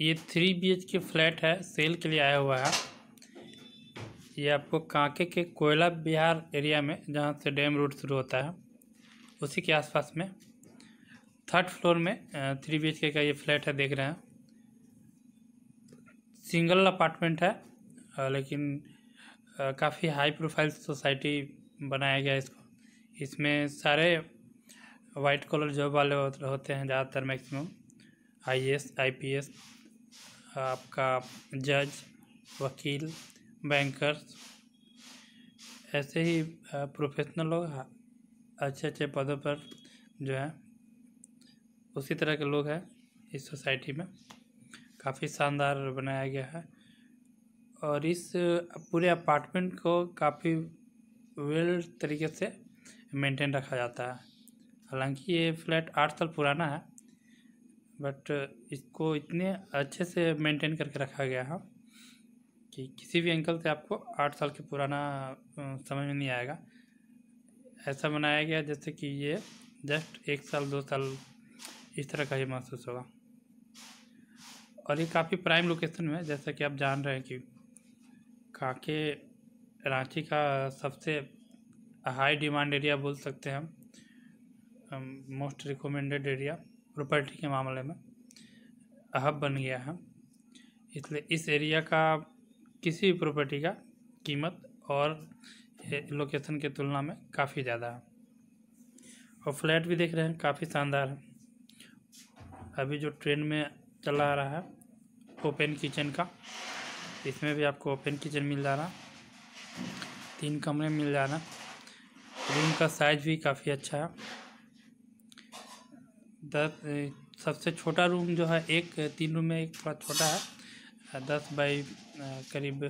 ये three B H K flat है, sale के लिए आया हुआ है। ये आपको कांके के कोयला बिहार एरिया में, जहाँ से डैम रोड शुरू होता है, उसी के आसपास में। थर्ड फ्लोर में थ्री बी के का ये फ्लैट है, देख रहे हैं। सिंगल अपार्टमेंट है लेकिन काफ़ी हाई प्रोफ़ाइल सोसाइटी बनाया गया है इसको। इसमें सारे वाइट कॉलर जॉब वाले होते हैं, ज़्यादातर maximum. I S I P S आपका जज, वकील बैंकर्स ऐसे ही प्रोफेशनल लोग अच्छे अच्छे पदों पर जो है, उसी तरह के लोग हैं इस सोसाइटी में। काफ़ी शानदार बनाया गया है और इस पूरे अपार्टमेंट को काफ़ी वेल तरीके से मेंटेन रखा जाता है। हालाँकि ये फ्लैट आठ साल पुराना है बट इसको इतने अच्छे से मेंटेन करके रखा गया है कि किसी भी एंगल से आपको आठ साल के पुराना समझ में नहीं आएगा। ऐसा बनाया गया जैसे कि ये जस्ट एक साल, दो साल इस तरह का ही महसूस होगा। और ये काफ़ी प्राइम लोकेशन में जैसा कि आप जान रहे हैं कि काके रांची का सबसे हाई डिमांड एरिया बोल सकते हैं मोस्ट रिकमेंडेड एरिया प्रॉपर्टी के मामले में हब बन गया है। इसलिए इस एरिया का किसी भी प्रॉपर्टी का कीमत और लोकेशन के तुलना में काफ़ी ज़्यादा है। और फ्लैट भी देख रहे हैं, काफ़ी शानदार है। अभी जो ट्रेंड में चला आ रहा है, ओपन किचन का, इसमें भी आपको ओपन किचन मिल जा रहा तीन कमरे मिल जा रहा रूम का साइज़ भी काफ़ी अच्छा है। दस सबसे छोटा रूम जो है, एक, तीन रूम में एक थोड़ा छोटा है, दस बाई करीब